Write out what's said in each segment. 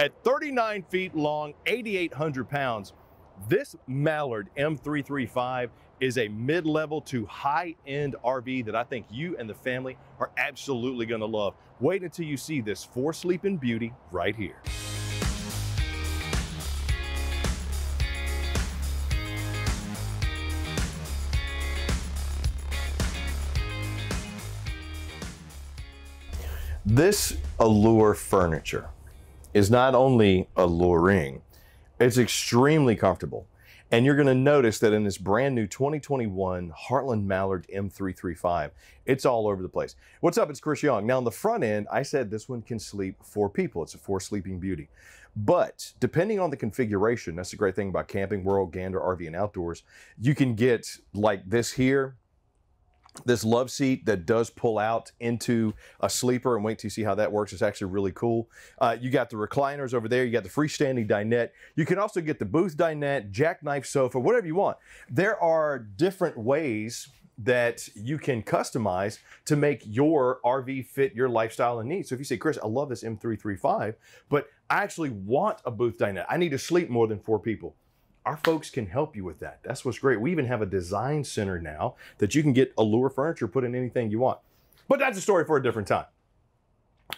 At 39 feet long, 8,800 pounds, this Mallard M335 is a mid-level to high-end RV that I think you and the family are absolutely gonna love. Wait until you see this four sleeping beauty right here. This Allure furniture is not only alluring, it's extremely comfortable. And you're gonna notice that in this brand new 2021 Heartland Mallard M335, it's all over the place. What's up, it's Chris Young. Now on the front end, I said this one can sleep four people. It's a four sleeping beauty. But depending on the configuration, that's the great thing about Camping World, Gander, RV and Outdoors, you can get like this here, this love seat that does pull out into a sleeper and wait to see how that works. It's actually really cool. Uh, you got the recliners over there. You got the freestanding dinette. You can also get the booth dinette, jackknife sofa, whatever you want. There are different ways that you can customize to make your RV fit your lifestyle and needs. So if you say, Chris, I love this M335, but I actually want a booth dinette. I need to sleep more than four people our folks can help you with that. That's what's great. We even have a design center now that you can get Allure furniture put in anything you want. But that's a story for a different time.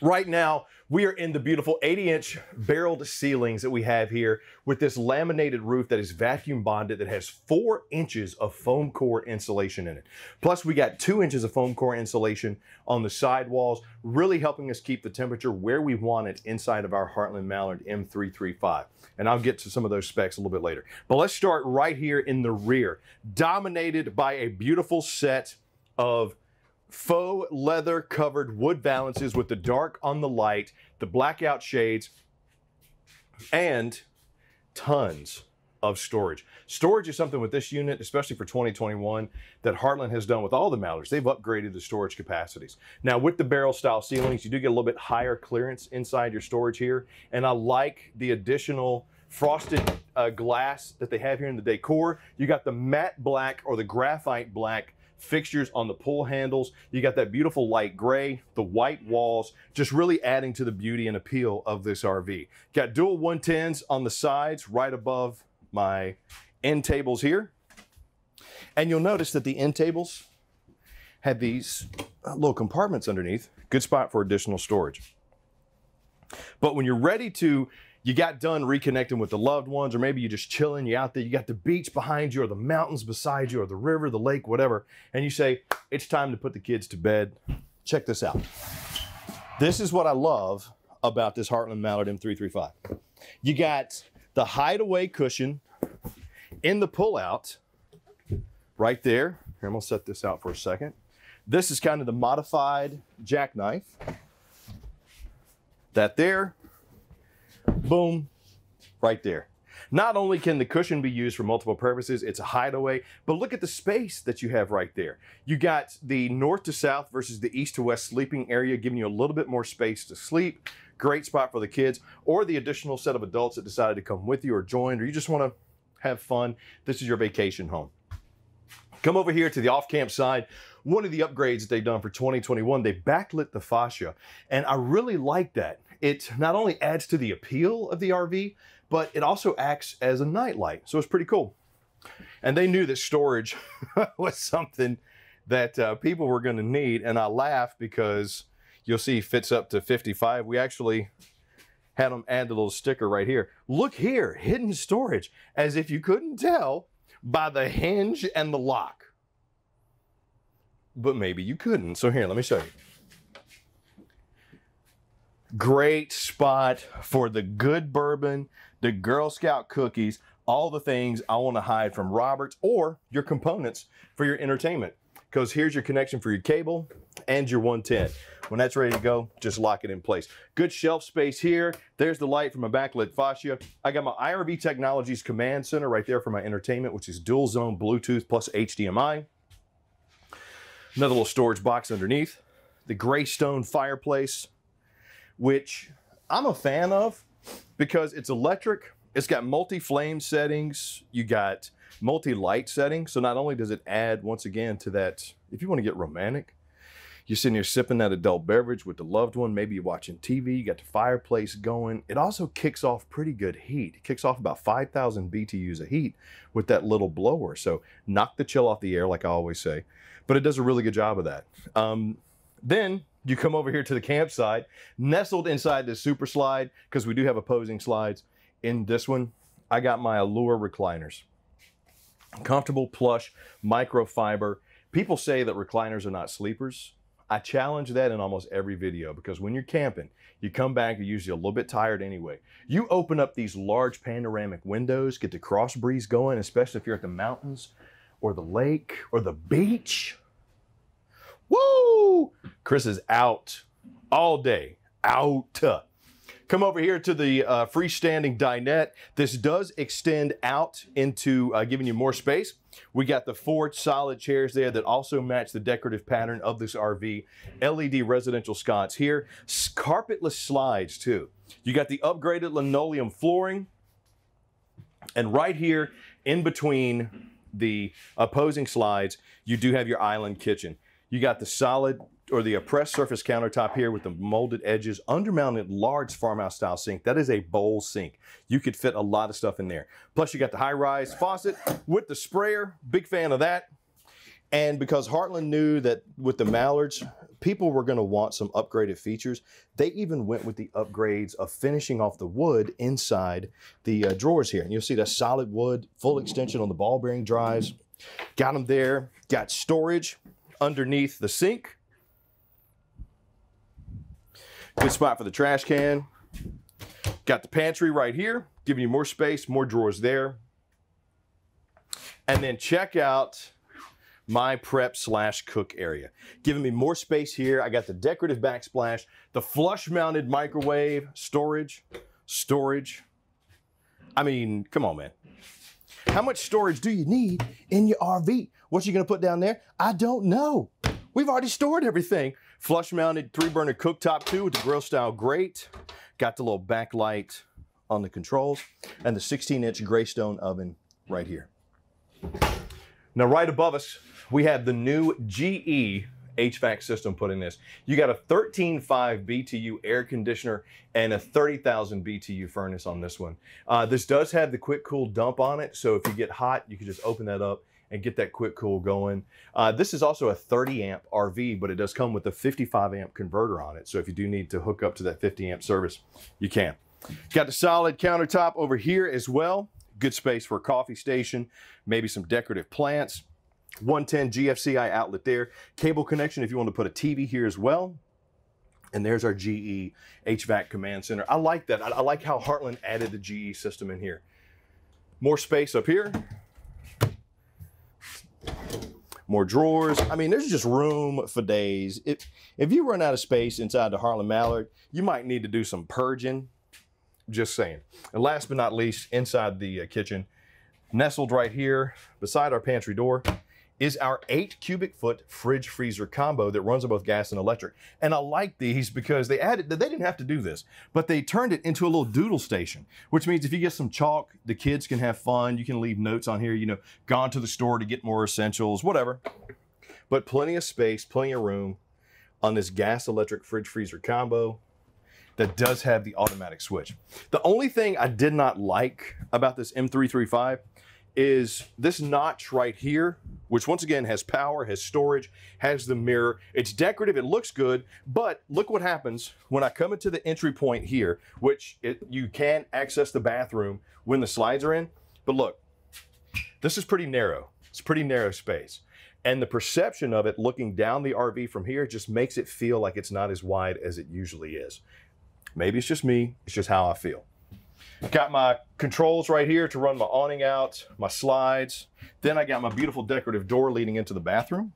Right now, we are in the beautiful 80 inch barreled ceilings that we have here with this laminated roof that is vacuum bonded that has four inches of foam core insulation in it. Plus, we got two inches of foam core insulation on the side walls, really helping us keep the temperature where we want it inside of our Heartland Mallard M335. And I'll get to some of those specs a little bit later. But let's start right here in the rear, dominated by a beautiful set of faux leather covered wood valances with the dark on the light, the blackout shades, and tons of storage. Storage is something with this unit, especially for 2021, that Heartland has done with all the Mallards. They've upgraded the storage capacities. Now with the barrel style ceilings, you do get a little bit higher clearance inside your storage here. And I like the additional frosted uh, glass that they have here in the decor. You got the matte black or the graphite black fixtures on the pull handles. You got that beautiful light gray, the white walls, just really adding to the beauty and appeal of this RV. Got dual 110s on the sides right above my end tables here. And you'll notice that the end tables have these uh, little compartments underneath. Good spot for additional storage. But when you're ready to you got done reconnecting with the loved ones, or maybe you're just chilling, you're out there, you got the beach behind you, or the mountains beside you, or the river, the lake, whatever, and you say, it's time to put the kids to bed. Check this out. This is what I love about this Heartland Mallard M335. You got the hideaway cushion in the pullout right there. Here, I'm gonna set this out for a second. This is kind of the modified jackknife. That there, boom, right there. Not only can the cushion be used for multiple purposes, it's a hideaway, but look at the space that you have right there. You got the north to south versus the east to west sleeping area, giving you a little bit more space to sleep. Great spot for the kids or the additional set of adults that decided to come with you or join, or you just want to have fun. This is your vacation home. Come over here to the off-camp side. One of the upgrades that they've done for 2021, they backlit the fascia. And I really like that it not only adds to the appeal of the RV, but it also acts as a nightlight. So it's pretty cool. And they knew that storage was something that uh, people were going to need. And I laugh because you'll see fits up to 55. We actually had them add the little sticker right here. Look here, hidden storage, as if you couldn't tell by the hinge and the lock. But maybe you couldn't. So here, let me show you. Great spot for the good bourbon, the Girl Scout cookies, all the things I want to hide from Roberts or your components for your entertainment. Because here's your connection for your cable and your 110. When that's ready to go, just lock it in place. Good shelf space here. There's the light from a backlit fascia. I got my IRV Technologies command center right there for my entertainment, which is dual zone Bluetooth plus HDMI. Another little storage box underneath. The gray stone fireplace which I'm a fan of because it's electric. It's got multi-flame settings. You got multi-light settings. So not only does it add, once again, to that, if you want to get romantic, You're sitting here sipping that adult beverage with the loved one. Maybe you're watching TV. You got the fireplace going. It also kicks off pretty good heat. It kicks off about 5,000 BTUs of heat with that little blower. So knock the chill off the air, like I always say. But it does a really good job of that. Um, then you come over here to the campsite, nestled inside this super slide, because we do have opposing slides. In this one, I got my Allure recliners. Comfortable, plush, microfiber. People say that recliners are not sleepers. I challenge that in almost every video because when you're camping, you come back, you're usually a little bit tired anyway. You open up these large panoramic windows, get the cross breeze going, especially if you're at the mountains or the lake or the beach. Woo! Chris is out all day. Out. Come over here to the uh, freestanding dinette. This does extend out into uh, giving you more space. We got the four solid chairs there that also match the decorative pattern of this RV. LED residential sconce here. Carpetless slides too. You got the upgraded linoleum flooring. And right here in between the opposing slides, you do have your island kitchen. You got the solid or the pressed surface countertop here with the molded edges, undermounted large farmhouse style sink. That is a bowl sink. You could fit a lot of stuff in there. Plus you got the high rise faucet with the sprayer. Big fan of that. And because Heartland knew that with the Mallards, people were going to want some upgraded features, they even went with the upgrades of finishing off the wood inside the uh, drawers here. And you'll see that solid wood, full extension on the ball bearing drives. Got them there. Got storage underneath the sink. Good spot for the trash can. Got the pantry right here, giving you more space, more drawers there. And then check out my prep slash cook area. Giving me more space here. I got the decorative backsplash, the flush mounted microwave, storage, storage. I mean, come on, man. How much storage do you need in your RV? What you gonna put down there? I don't know. We've already stored everything. Flush mounted three burner cooktop too with the grill style grate. Got the little backlight on the controls and the 16 inch Greystone oven right here. Now right above us, we have the new GE HVAC system put in this. You got a 13.5 BTU air conditioner and a 30,000 BTU furnace on this one. Uh, this does have the quick cool dump on it, so if you get hot, you can just open that up and get that quick cool going. Uh, this is also a 30 amp RV, but it does come with a 55 amp converter on it. So if you do need to hook up to that 50 amp service, you can. Got the solid countertop over here as well. Good space for a coffee station, maybe some decorative plants. 110 GFCI outlet there. Cable connection if you want to put a TV here as well. And there's our GE HVAC command center. I like that. I, I like how Heartland added the GE system in here. More space up here. More drawers. I mean, there's just room for days. If, if you run out of space inside the Heartland Mallard, you might need to do some purging. Just saying. And last but not least, inside the uh, kitchen, nestled right here beside our pantry door, is our eight cubic foot fridge freezer combo that runs on both gas and electric. And I like these because they added, that they didn't have to do this, but they turned it into a little doodle station, which means if you get some chalk, the kids can have fun. You can leave notes on here, you know, gone to the store to get more essentials, whatever. But plenty of space, plenty of room on this gas electric fridge freezer combo that does have the automatic switch. The only thing I did not like about this M335 is this notch right here, which once again has power, has storage, has the mirror. It's decorative, it looks good, but look what happens when I come into the entry point here, which it, you can access the bathroom when the slides are in. But look, this is pretty narrow. It's pretty narrow space. And the perception of it looking down the RV from here just makes it feel like it's not as wide as it usually is. Maybe it's just me, it's just how I feel. Got my controls right here to run my awning out, my slides. Then I got my beautiful decorative door leading into the bathroom,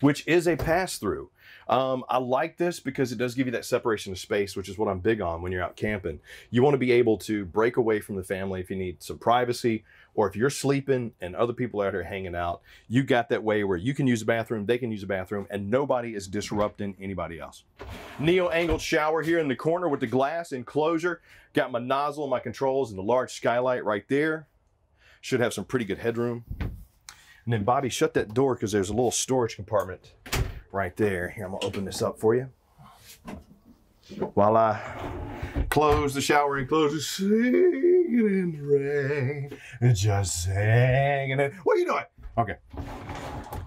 which is a pass-through. Um, I like this because it does give you that separation of space, which is what I'm big on when you're out camping. You want to be able to break away from the family if you need some privacy, or if you're sleeping and other people are out here hanging out, you got that way where you can use a bathroom, they can use a bathroom, and nobody is disrupting anybody else. Neo angled shower here in the corner with the glass enclosure. Got my nozzle, my controls, and the large skylight right there. Should have some pretty good headroom. And then Bobby, shut that door because there's a little storage compartment right there. Here, I'm gonna open this up for you. While I close the shower and close it, singing in the rain, just singing it. What are you doing? Okay.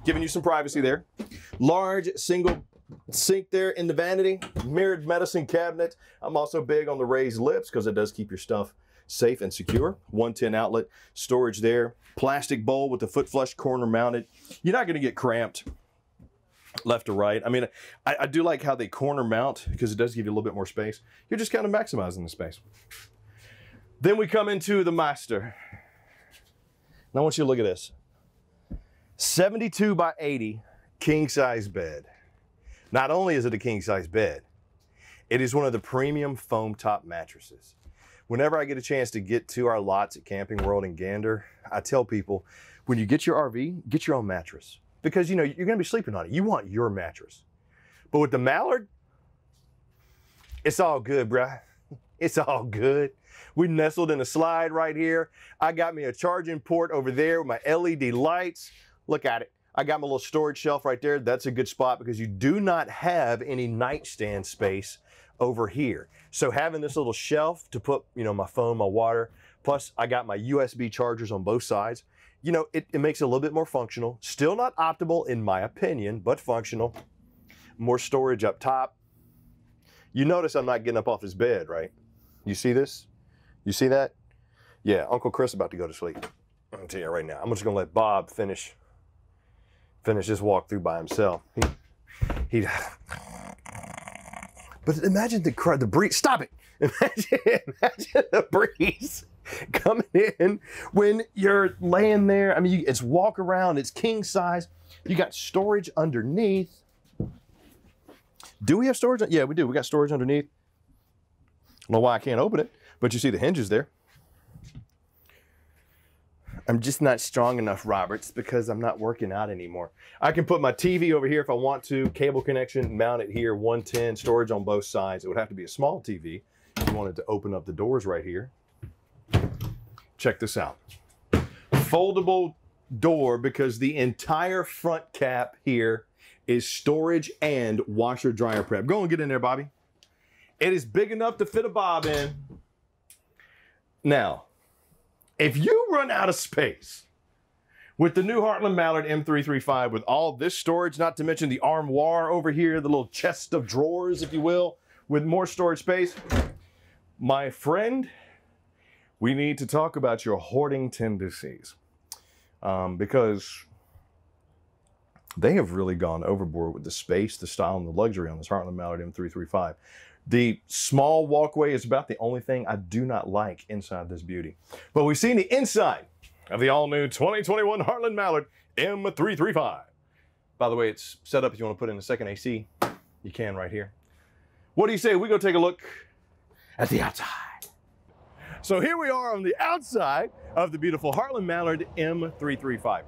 Giving you some privacy there. Large single sink there in the vanity, mirrored medicine cabinet. I'm also big on the raised lips because it does keep your stuff safe and secure. 110 outlet storage there. Plastic bowl with the foot flush corner mounted. You're not going to get cramped left or right. I mean, I, I, do like how they corner mount because it does give you a little bit more space. You're just kind of maximizing the space. Then we come into the master. Now I want you to look at this. 72 by 80 king size bed. Not only is it a king size bed, it is one of the premium foam top mattresses. Whenever I get a chance to get to our lots at Camping World in Gander, I tell people, when you get your RV, get your own mattress because you know you're going to be sleeping on it. You want your mattress. But with the Mallard, it's all good, bruh. It's all good. We nestled in a slide right here. I got me a charging port over there with my LED lights. Look at it. I got my little storage shelf right there. That's a good spot because you do not have any nightstand space over here. So having this little shelf to put, you know, my phone, my water, plus I got my USB chargers on both sides you know, it, it makes it a little bit more functional. Still not optimal in my opinion, but functional. More storage up top. You notice I'm not getting up off his bed, right? You see this? You see that? Yeah, Uncle Chris about to go to sleep. I'm tell you right now. I'm just gonna let Bob finish finish this walkthrough by himself. He, he but imagine the the breeze. Stop it! Imagine, imagine the breeze coming in when you're laying there. I mean, it's walk around, it's king size. You got storage underneath. Do we have storage? Yeah, we do. We got storage underneath. I don't know why I can't open it, but you see the hinges there. I'm just not strong enough, Roberts, because I'm not working out anymore. I can put my TV over here if I want to, cable connection, mount it here, 110, storage on both sides. It would have to be a small TV if you wanted to open up the doors right here. Check this out. Foldable door because the entire front cap here is storage and washer dryer prep. Go and get in there, Bobby. It is big enough to fit a bob in. Now, if you run out of space with the new Heartland Mallard M335 with all this storage, not to mention the armoire over here, the little chest of drawers, if you will, with more storage space, my friend, we need to talk about your hoarding tendencies um, because they have really gone overboard with the space, the style, and the luxury on this Heartland Mallard M335. The small walkway is about the only thing I do not like inside this beauty. But we've seen the inside of the all-new 2021 Heartland Mallard M335. By the way, it's set up if you want to put in a second AC. You can right here. What do you say we go take a look at the outside? So here we are on the outside of the beautiful Heartland Mallard M335.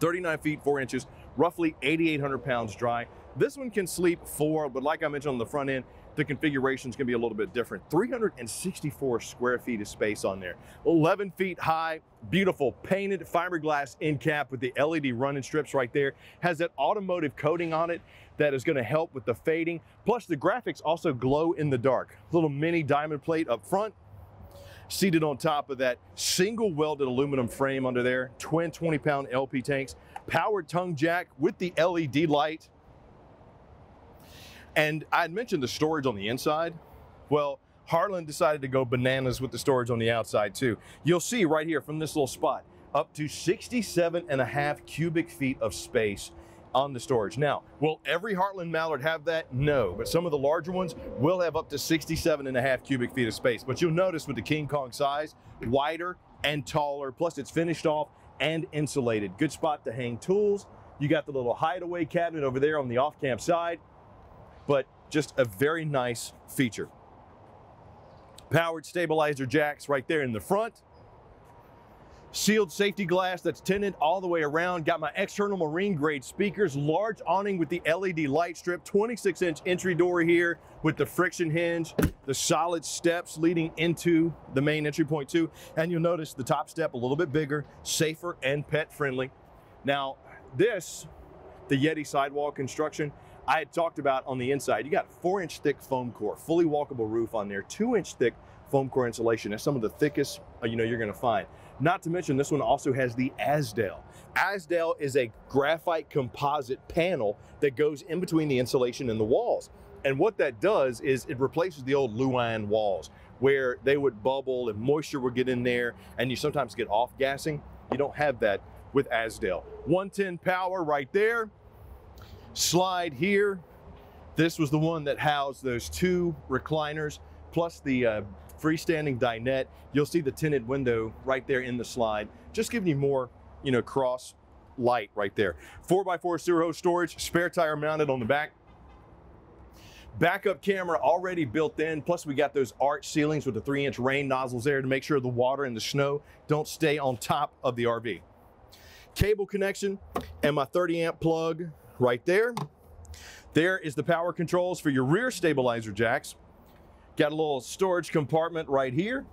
39 feet, 4 inches, roughly 8,800 pounds dry. This one can sleep four, but like I mentioned on the front end, the configuration is going to be a little bit different. 364 square feet of space on there. 11 feet high, beautiful painted fiberglass end cap with the LED running strips right there. Has that automotive coating on it that is going to help with the fading. Plus the graphics also glow in the dark. Little mini diamond plate up front, seated on top of that single welded aluminum frame under there, twin 20 pound LP tanks, powered tongue jack with the LED light. And I had mentioned the storage on the inside. Well, Heartland decided to go bananas with the storage on the outside too. You'll see right here from this little spot, up to 67 and a half cubic feet of space on the storage. Now, will every Heartland Mallard have that? No, but some of the larger ones will have up to 67 and a half cubic feet of space. But you'll notice with the King Kong size, wider and taller, plus it's finished off and insulated. Good spot to hang tools. You got the little hideaway cabinet over there on the off-camp side, but just a very nice feature. Powered stabilizer jacks right there in the front sealed safety glass that's tinted all the way around. Got my external marine grade speakers, large awning with the LED light strip, 26 inch entry door here with the friction hinge, the solid steps leading into the main entry point too. And you'll notice the top step a little bit bigger, safer and pet friendly. Now this the Yeti sidewall construction, I had talked about on the inside, you got four inch thick foam core, fully walkable roof on there, two inch thick foam core insulation. That's some of the thickest uh, you know you're going to find. Not to mention this one also has the Azdel. Azdel is a graphite composite panel that goes in between the insulation and the walls. And what that does is it replaces the old Luan walls where they would bubble and moisture would get in there and you sometimes get off gassing. You don't have that with Azdel. 110 power right there. Slide here. This was the one that housed those two recliners plus the uh, freestanding dinette. You'll see the tinted window right there in the slide, just giving you more, you know, cross light right there. 4x4 sewer hose storage, spare tire mounted on the back. Backup camera already built in, plus we got those arch ceilings with the three inch rain nozzles there to make sure the water and the snow don't stay on top of the RV. Cable connection and my 30 amp plug right there. There is the power controls for your rear stabilizer jacks. Got a little storage compartment right here.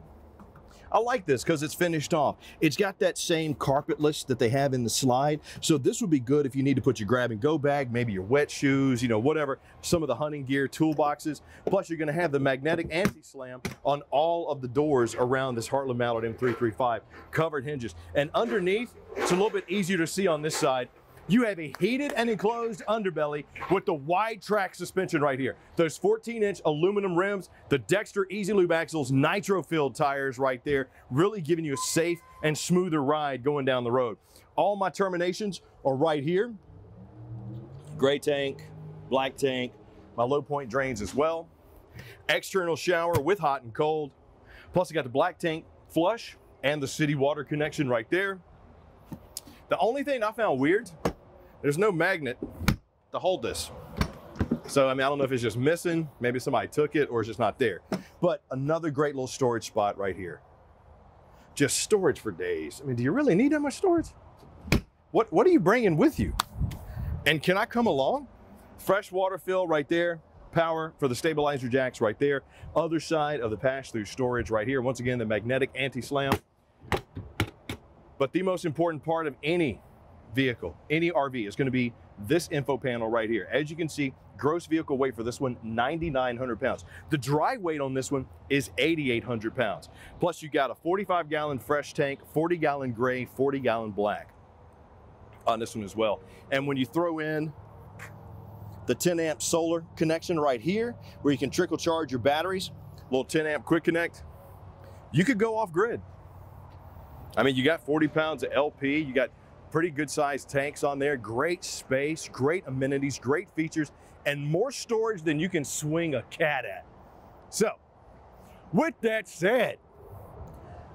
I like this because it's finished off. It's got that same carpetless that they have in the slide. So this would be good if you need to put your grab and go bag, maybe your wet shoes, you know, whatever, some of the hunting gear, toolboxes. Plus you're gonna have the magnetic anti-slam on all of the doors around this Heartland Mallard M335, covered hinges. And underneath, it's a little bit easier to see on this side, you have a heated and enclosed underbelly with the wide track suspension right here. Those 14 inch aluminum rims, the Dexter Easy Lube axles, nitro filled tires right there, really giving you a safe and smoother ride going down the road. All my terminations are right here. Gray tank, black tank, my low point drains as well. External shower with hot and cold. Plus I got the black tank flush and the city water connection right there. The only thing I found weird there's no magnet to hold this. So, I mean, I don't know if it's just missing, maybe somebody took it or it's just not there. But another great little storage spot right here. Just storage for days. I mean, do you really need that much storage? What, what are you bringing with you? And can I come along? Fresh water fill right there. Power for the stabilizer jacks right there. Other side of the pass-through storage right here. Once again, the magnetic anti-slam. But the most important part of any vehicle, any RV, is going to be this info panel right here. As you can see, gross vehicle weight for this one, 9,900 pounds. The dry weight on this one is 8,800 pounds. Plus you got a 45 gallon fresh tank, 40 gallon gray, 40 gallon black on this one as well. And when you throw in the 10 amp solar connection right here, where you can trickle charge your batteries, little 10 amp quick connect, you could go off grid. I mean, you got 40 pounds of LP, you got pretty good sized tanks on there, great space, great amenities, great features, and more storage than you can swing a cat at. So, with that said,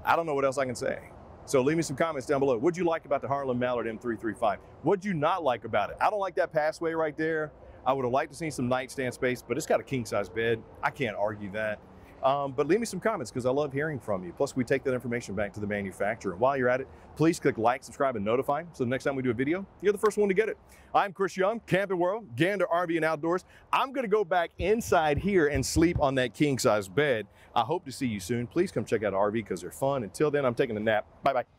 I don't know what else I can say. So leave me some comments down below. What'd you like about the Heartland Mallard M335? What'd you not like about it? I don't like that passway right there. I would have liked to see some nightstand space, but it's got a king size bed. I can't argue that. Um, but leave me some comments because I love hearing from you. Plus, we take that information back to the manufacturer. And while you're at it, please click like, subscribe, and notify so the next time we do a video, you're the first one to get it. I'm Chris Young, Camping World, Gander RV and Outdoors. I'm going to go back inside here and sleep on that king size bed. I hope to see you soon. Please come check out RV because they're fun. Until then, I'm taking a nap. Bye bye.